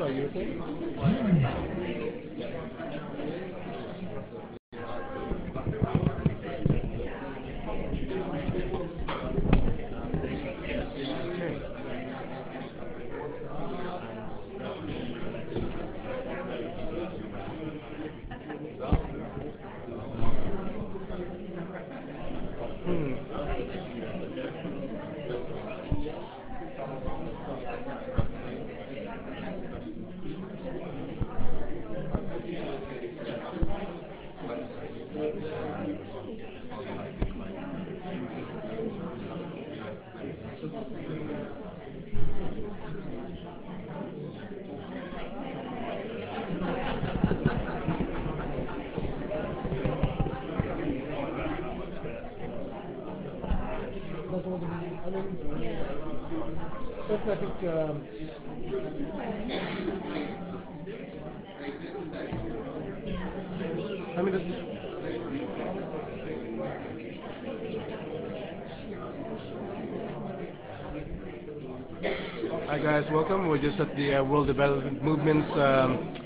Are you okay? I think. Um, I mean, that's, Hi guys, welcome. We're just at the uh, World Development Movement's um,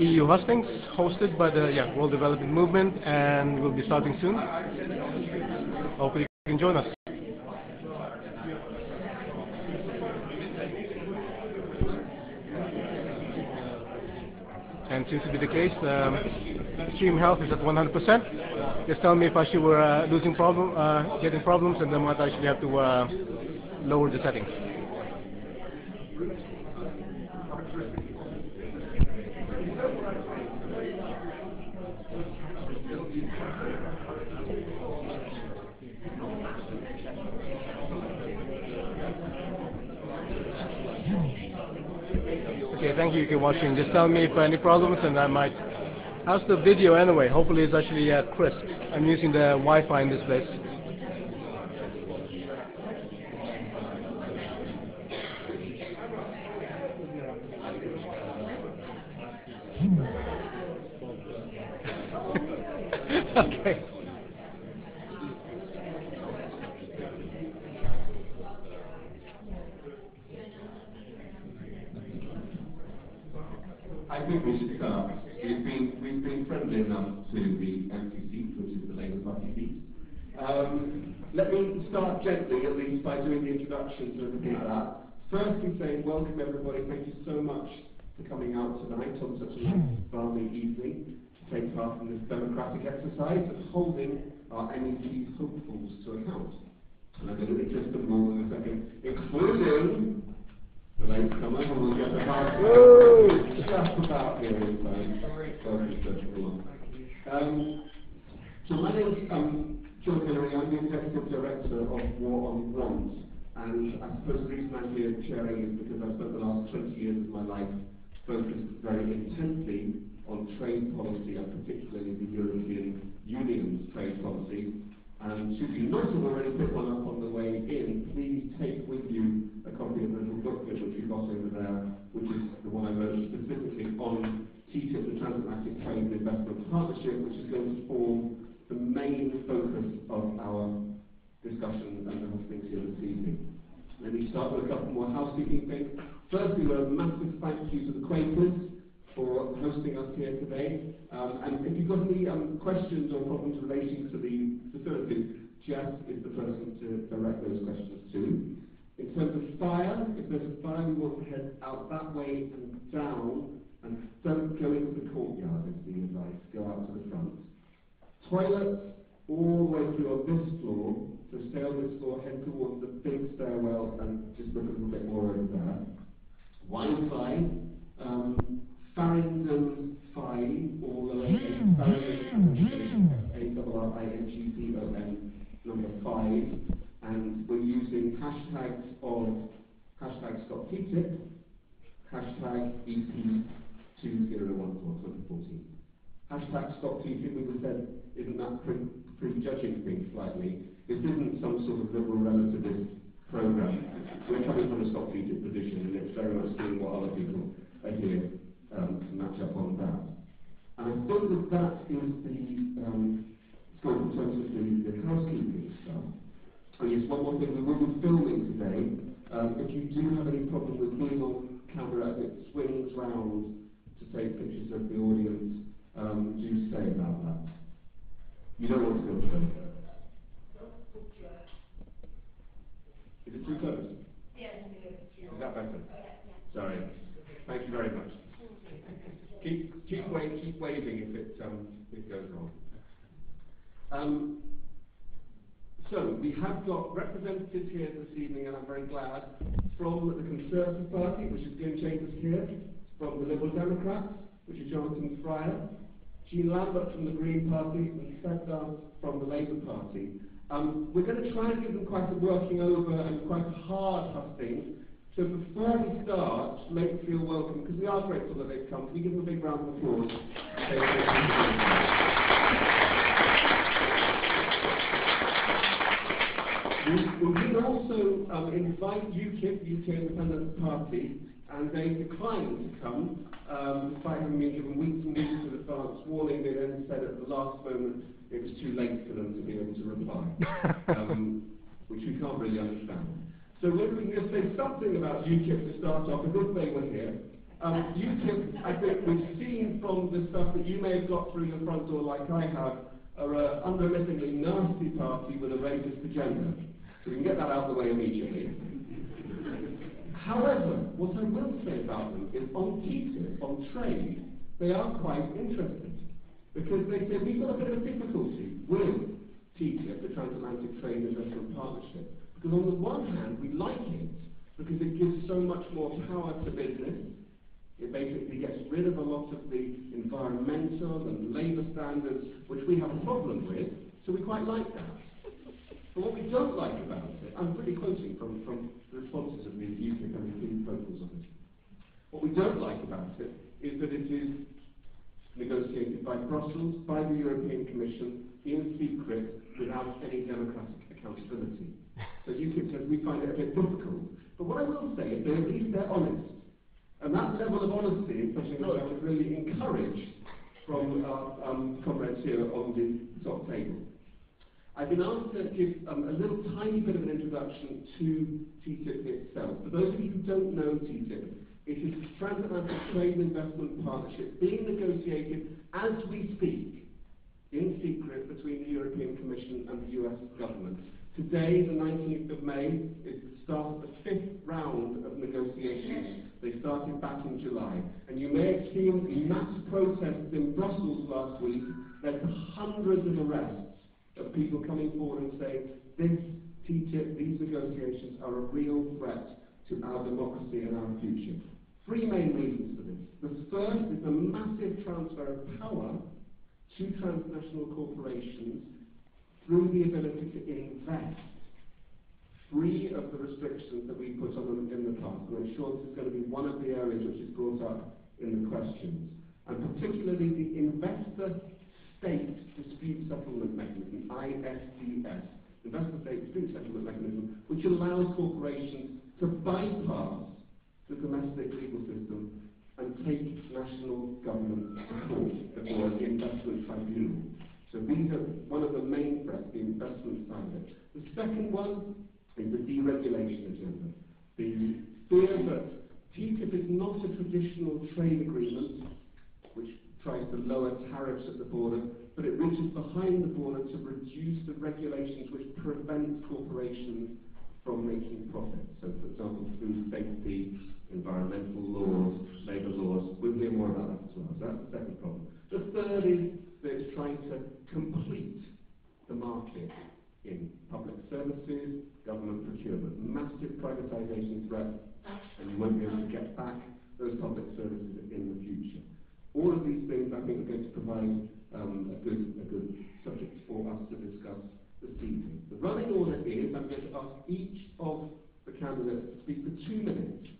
EU hustings, hosted by the yeah, World Development Movement, and we'll be starting soon. Hopefully you can join us. And seems to be the case. Um, stream health is at 100%. Just tell me if actually we're uh, losing problem, uh, getting problems, and then what I should have to uh, lower the settings. Okay, thank you for watching. Just tell me if any problems, and I might. How's the video anyway? Hopefully it's actually uh, crisp. I'm using the Wi-Fi in this place. okay. I think we should start. We've been, we've been friendly enough to the empty seats, which is the Labour Party seat. Um, let me start gently, at least, by doing the introductions and everything like that. Firstly, saying welcome everybody. Thank you so much for coming out tonight on such a nice, balmy evening to take part in this democratic exercise of holding our MEP's hopefuls to account. And I'm going to address them all in a second, including the latecomer who will get a hard just about here in time. Sorry, Judge Bullock. Um, so my name is um, John Hilary. I'm the Executive Director of War on Want. And I suppose the reason I'm here chairing is because I've spent the last 20 years of my life focused very intently on trade policy and particularly the European Union's trade policy. And should you not have already picked one up on the way in, please take with you a copy of the little booklet which you've got over there, which is the one I wrote specifically on TTIP, the Transatlantic Trade and Investment Partnership, which is going to form the main focus of our discussion and the hustings here this evening. Let me start with a couple more housekeeping things. Firstly, a massive thank you to the Quakers for hosting us here today. Um, and if you've got any questions or problems relating to the facilities, Jess is the person to direct those questions to. In terms of fire, if there's a fire, we want to head out that way and down, and don't go into the courtyard, is the advice. Go out to the front. Toilets all the way through on this floor, so stay on this floor, head towards the big stairwell, and just look a little bit more over there. Wi-Fi, um, 5, all Farringdon, A-R-R-I-N-G-D-O-N, number 5, and we're using hashtags of hashtag stop TTIP, hashtag EP2014, 2014. Hashtag stop TTIP, we said, isn't that pre- prejudging things slightly? This isn't some sort of liberal relativist program. We're coming from a stop TTIP position, and it's very much seeing what other people are here And I think that is the um, scope in terms of the, the housekeeping stuff. Oh yes, one more thing, we will be filming today. Um, if you do have any problem with being on camera, that swings round to take pictures of the audience um, do say about that? You don't want to go further. Is it too close? Is that better? Sorry. Thank you very much. Keep keep keep waving if it um, it goes on. Um, so we have got representatives here this evening, and I'm very glad, from the Conservative Party, which is Glyn Chambers here, from the Liberal Democrats, which is Jonathan Fryer, Jean Lambert from the Green Party, and Serdar from the Labour Party. Um, we're going to try and give them quite a working over and quite a hard husting. So before we start, make them feel welcome, because we are grateful that they've come. Can we give them a big round of applause? We, did also um, invite UKIP, UK Independence Party, and they declined to come, um, despite having been given weeks and weeks of advance warning. They then said at the last moment it was too late for them to be able to reply, um, which we can't really understand. So maybe we can just say something about UKIP to start off, as if they were here. Um, UKIP, I think we've seen from the stuff that you may have got through your front door like I have, are an unremittingly nasty party with a racist agenda. So we can get that out of the way immediately. However, what I will say about them is on TTIP, on trade, they are quite interested. Because they say we've got a bit of a difficulty with TTIP, the Transatlantic Trade Investment Partnership. Because on the one hand, we like it because it gives so much more power to business. It basically gets rid of a lot of the environmental and labour standards which we have a problem with, so we quite like that. But what we don't like about it, I'm really quoting from, from the responses of the UK MEP proposals on it. What we don't like about it is that it is negotiated by Brussels, by the European Commission, in secret, without any democratic accountability. So UKIP says we find it a bit difficult. But what I will say is that at least they're honest. And that level of honesty is something that I would really encourage from our um, comrades here on the top table. I've been asked to give um, a little tiny bit of an introduction to TTIP itself. For those of you who don't know TTIP, it is a transatlantic trade and investment partnership being negotiated as we speak in secret between the European Commission and the US government. Today, the 19th of May, is the start of the fifth round of negotiations. They started back in July. And you may have seen mass protests in Brussels last week led to hundreds of arrests of people coming forward and saying, this TTIP, these negotiations are a real threat to our democracy and our future. Three main reasons for this. The first is the massive transfer of power to transnational corporations through the ability to invest free of the restrictions that we put on them in the past. And I'm sure this is going to be one of the areas which is brought up in the questions. And particularly the investor State Dispute Settlement Mechanism, ISDS, Investor State Dispute Settlement Mechanism, which allows corporations to bypass the domestic legal system and take national government support before an investment tribunal. So these are one of the main threats, the investment side. The second one is the deregulation agenda. The fear that TTIP is not a traditional trade agreement which tries to lower tariffs at the border, but it reaches behind the border to reduce the regulations which prevent corporations from making profits. So, for example, food safety, environmental laws, labour laws. We'll hear more about that as well. So that's the second problem. The third is that it's trying to complete the market in public services, government procurement. Massive privatisation threat, and you won't be able to get back those public services in the future. All of these things, I think, are going to provide um, a, good, a good subject for us to discuss this evening. The running order is I'm going to ask each of the candidates to speak for two minutes,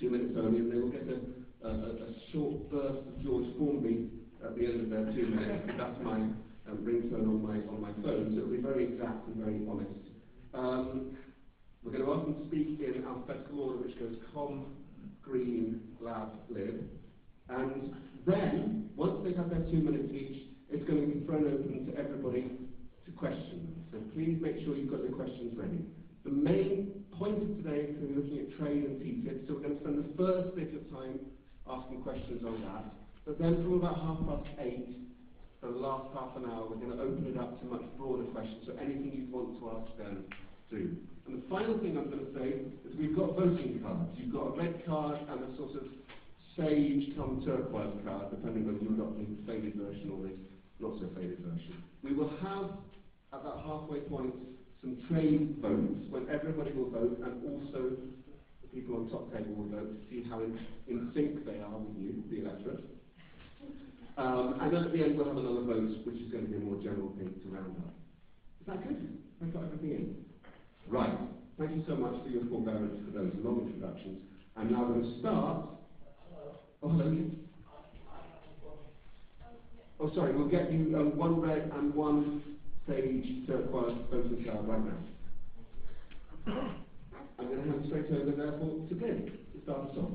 two minutes only, and they will get a, a, a short burst of George Formby at the end of their two minutes. That's my um, ringtone on my on my phone, so it'll be very exact and very honest. Um, we're going to ask them to speak in alphabetical order, which goes com, green, lab, lib. And then, once they've had their two minutes each, it's going to be thrown open to everybody to question them. So please make sure you've got your questions ready. The main point of today is going to be looking at trade and TTIP, so we're going to spend the first bit of time asking questions on that. But then from about half past eight, for the last half an hour, we're going to open it up to much broader questions. So anything you want to ask them, do. And the final thing I'm going to say is we've got voting cards. You've got a red card and a sort of sage come turquoise card, depending whether you've got the faded version or the not so faded version. We will have, at that halfway point, some trade votes when everybody will vote and also the people on top table will vote to see how in, in sync they are with you, the electorate. Um, and at the end we'll have another vote, which is going to be a more general thing to round up. Is that good? I've got in. Right. Thank you so much for your forbearance for those long introductions. I'm now going to start. Oh, hello. Oh, sorry. We'll get you um, one red and one sage turquoise voting card right now. I'm going to hand straight over, therefore, to Glyn to start us off.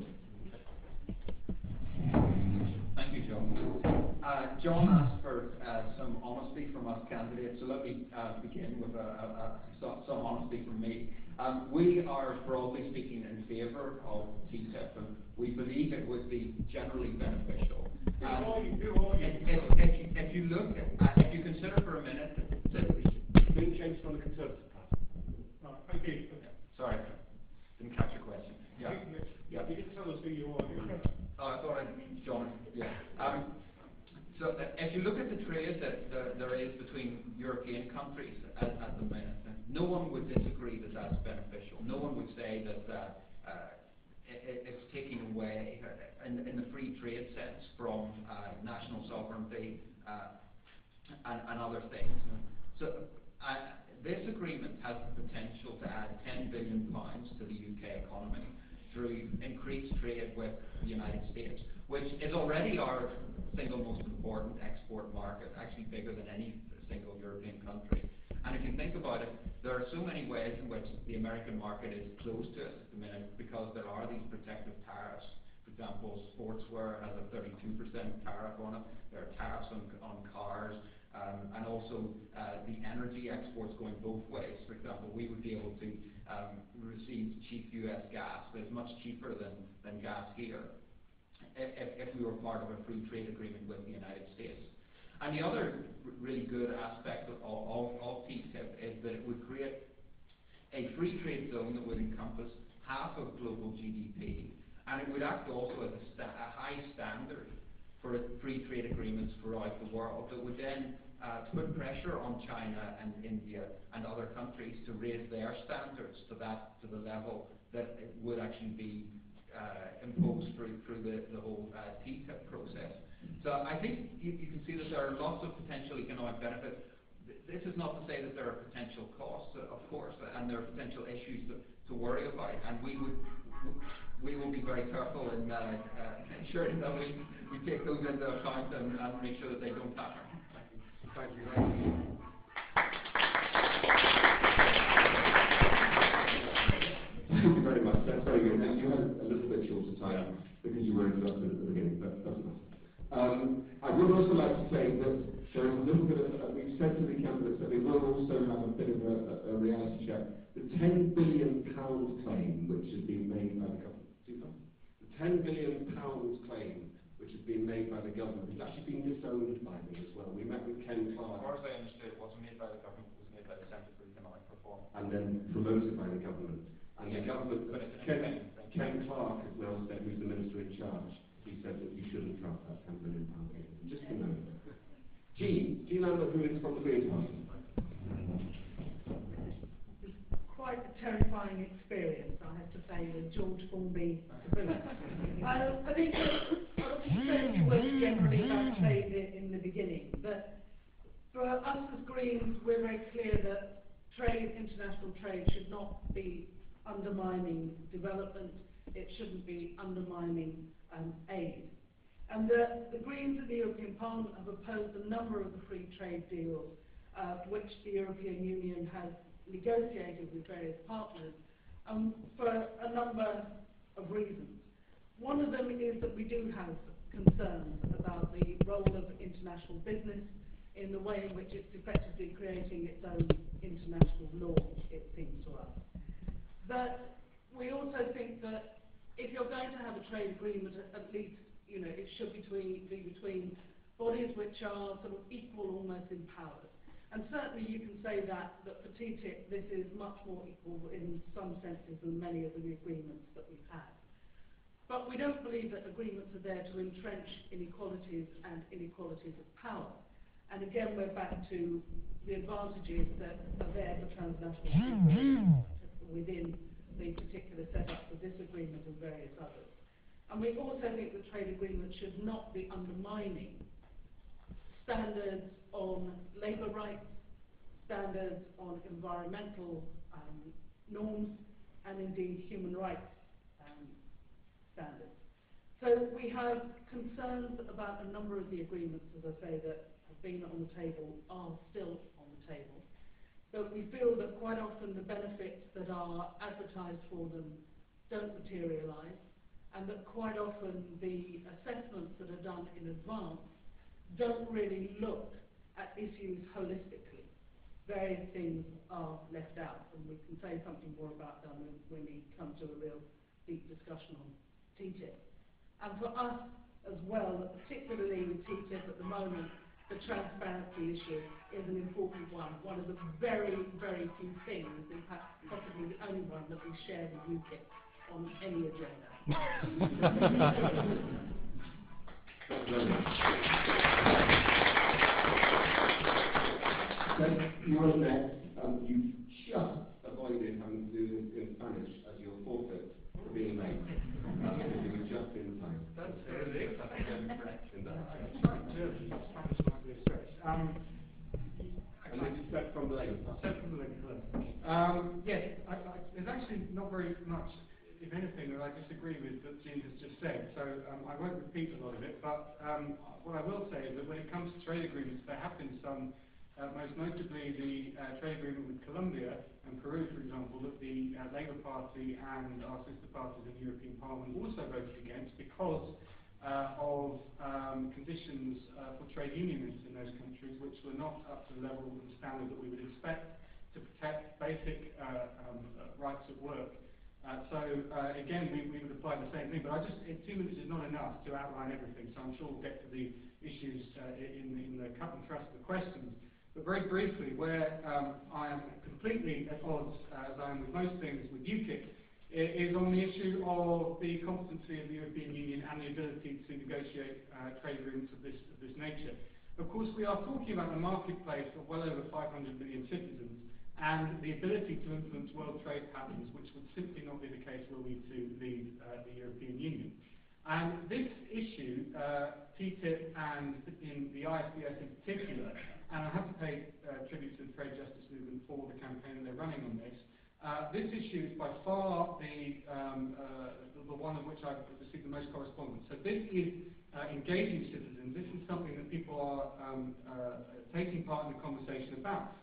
Thank you, John. Uh, John asked for uh, some honesty from us candidates, so let me uh, begin with a, a, a, some, honesty from me. Um, we are, broadly speaking, in favour of TTIP, and we believe it would be generally beneficial. Um, if, if, if, you, if you look, at, if you consider for a minute that, Being changed from the Conservative Party. Okay. sorry, didn't catch your question. Yeah. Yeah, you can tell us who you are. Oh, I thought I, John, yeah. Um, so uh, if you look at the trade that there, is between European countries at, at the minute, no one would disagree that that's beneficial. No one would say that uh, uh, it, it- it's taking away, uh, in, in the free trade sense, from uh, national sovereignty uh, and, and other things. So this agreement has the potential to add 10 billion pounds to the UK economy through increased trade with the United States, which is already our single most important export market, actually bigger than any single European country. And if you think about it, there are so many ways in which the American market is closed to us at the minute because there are these protective tariffs. For example, sportswear has a 32% tariff on it. There are tariffs on, on cars. Um, and also uh, the energy exports going both ways. For example, we would be able to um, receive cheap US gas, but it's much cheaper than, than gas here if, if we were part of a free trade agreement with the United States. And the other really good aspect of, of, of TTIP is that it would create a free trade zone that would encompass half of global GDP, and it would act also as a, a high standard for free trade agreements throughout the world that would then uh, put pressure on China and India and other countries to raise their standards to that to the level that it would actually be imposed through through the, the whole uh, TTIP process. So I think you, you can see that there are lots of potential economic benefits. This is not to say that there are potential costs, uh, of course, and there are potential issues to, to worry about, and we would we will be very careful in uh, uh, ensuring that we, we take those into account and, and make sure that they don't happen. Thank you. Thank you. Thank you very much. That's very good. And you had a little bit short of time because you were interrupted at the beginning, but doesn't matter. Um, I would also like to say that there is a little bit of, to the candidates that we will also have a bit of a, a, a reality check. The 10 billion pound claim, which has been made by the government? The 10 billion pounds claim, which has been made by the government, has actually been disowned by me as well. We met with Ken Clarke. as far as I understood, it wasn't made by the government, it was made by the Centre for Economic Reform. and then promoted by the government. And the government, but it's an Ken, thing. Ken Clarke has now said, who's the minister in charge, he said that you shouldn't trust that ten billion pound game. Just a minute. Jean, Jean Lambert, who is from the Party. quite a terrifying experience, I have to say, with George Formby boot. um, I think I saying to words generally about trade in the beginning, but for us as Greens, we're very clear that trade, international trade, should not be undermining development, it shouldn't be undermining um, aid. And the, the Greens in the European Parliament have opposed a number of the free trade deals uh, which the European Union has negotiated with various partners um, for a number of reasons. One of them is that we do have concerns about the role of international business in the way in which it's effectively creating its own international law, it seems to us. But we also think that if you're going to have a trade agreement, at, at least you know, it should between, be between bodies which are sort of equal almost in powers. And certainly you can say that, that for TTIP this is much more equal in some senses than many of the agreements that we've had. But we don't believe that agreements are there to entrench inequalities and inequalities of power. And again, we're back to the advantages that are there for transnational within the particular setup of this agreement and various others. And we also think the trade agreement should not be undermining standards on labour rights, standards on environmental um, norms, and indeed human rights um, standards. So we have concerns about a number of the agreements, as I say, that have been on the table are still on the table. But we feel that quite often the benefits that are advertised for them don't materialise, and that quite often the assessments that are done in advance don't really look at issues holistically. Various things are left out, and we can say something more about them when we come to a real deep discussion on TTIP. And for us as well, particularly with TTIP at the moment, the transparency issue is an important one, one of the very, very few things, in fact possibly the only one that we share with UKIP on any agenda. Then you um, you just avoided having to do this in Spanish as your forfeit for being late. Um, because you were just in time. That's really that's a good correction. Um, And this is set from the Labour Party. From the Labour Um, yes, I, I, there's actually not very much, if anything, that I disagree with that Jean has just said. So um, I won't repeat a lot of it. But um, what I will say is that when it comes to trade agreements, there have been some, uh, most notably the uh, trade agreement with Colombia and Peru, for example, that the uh, Labour Party and our sister parties in the European Parliament also voted against because uh, of um, conditions uh, for trade unionists in those countries which were not up to the level and standard that we would expect to protect basic uh, um, uh, rights at work. Uh, so uh, again, we, we would apply the same thing, but I just, two minutes is not enough to outline everything, so I'm sure we'll get to the issues uh, in, in the cut and thrust of the questions. But very briefly, where um, I am completely at odds, as I am with most things with UKIP, is on the issue of the competency of the European Union and the ability to negotiate uh, trade agreements of this, of this nature. Of course, we are talking about a marketplace of well over 500 million citizens and the ability to influence world trade patterns, which would simply not be the case were we to leave uh, the European Union. And this issue, uh, TTIP and in the ISDS in particular, and I have to pay uh, tribute to the trade justice movement for the campaign they're running on this, uh, this issue is by far the, um, uh, the, the one of which I've received the most correspondence. So this is uh, engaging citizens. This is something that people are um, uh, taking part in the conversation about.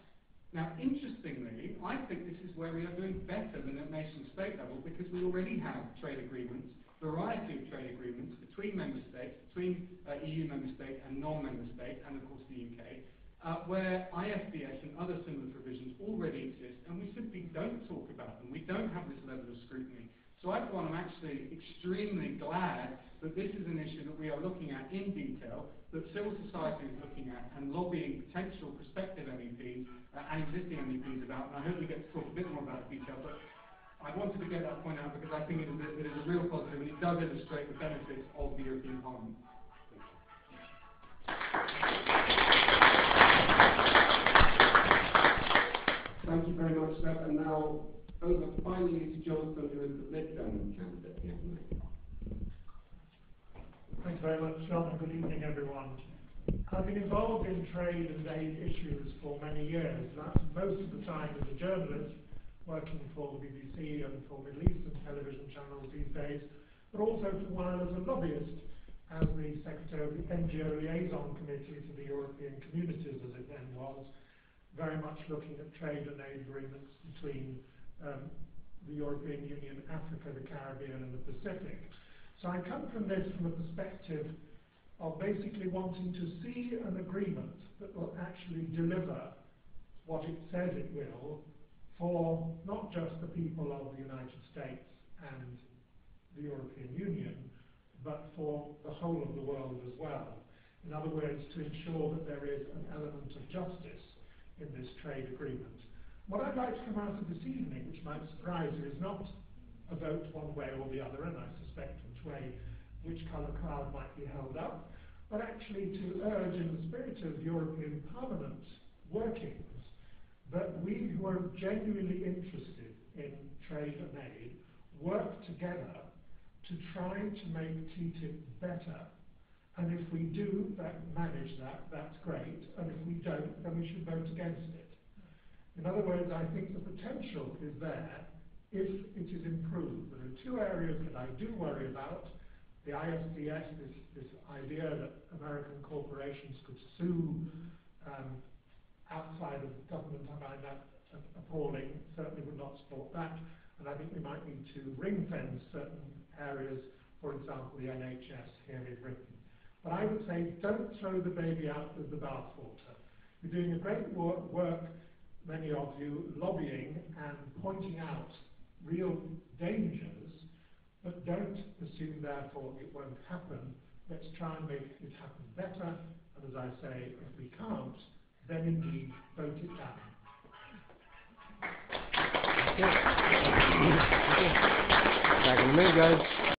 Now, interestingly, I think this is where we are doing better than at nation state level because we already have trade agreements, variety of trade agreements between member states, between uh, EU member states and non-member states, and of course the UK, uh, where ISDS and other similar provisions already exist, and we simply don't talk about them. We don't have this level of scrutiny. So I, for one, am actually extremely glad that this is an issue that we are looking at in detail, that civil society is looking at and lobbying potential prospective MEPs uh, and existing MEPs about, and I hope we get to talk a bit more about the detail, but I wanted to get that point out because I think it is a, it is a real positive and it does illustrate the benefits of the European Parliament. Thank you very much, Seb. And now, over finally to Jonathan, who is the Dem candidate here tonight. Thanks very much, John, and good evening, everyone. I've been involved in trade and aid issues for many years, that's most of the time as a journalist, working for the BBC and for Middle Eastern television channels these days, but also for a while as a lobbyist, as the Secretary of the NGO Liaison Committee to the European Communities, as it then was, very much looking at trade and aid agreements between Um, the European Union, Africa, the Caribbean and the Pacific. So I come from this from a perspective of basically wanting to see an agreement that will actually deliver what it says it will for not just the people of the United States and the European Union, but for the whole of the world as well. In other words, to ensure that there is an element of justice in this trade agreement. What I'd like to come out of this evening, which might surprise you, is not a vote one way or the other, and I suspect which way, which colour cloud might be held up, but actually to urge in the spirit of European Parliament workings that we who are genuinely interested in trade and aid work together to try to make TTIP better. And if we do that, manage that, that's great. And if we don't, then we should vote against it. In other words, I think the potential is there if it is improved. There are two areas that I do worry about. The ISDS, this, this idea that American corporations could sue um, outside of government, I find that appalling. Certainly would not support that. And I think we might need to ring fence certain areas, for example, the NHS here in Britain. But I would say don't throw the baby out with the bathwater. You're doing a great wor work, many of you, lobbying and pointing out real dangers, but don't assume therefore it won't happen. Let's try and make it happen better, and as I say, if we can't, then indeed vote it down. Back in a minute, guys.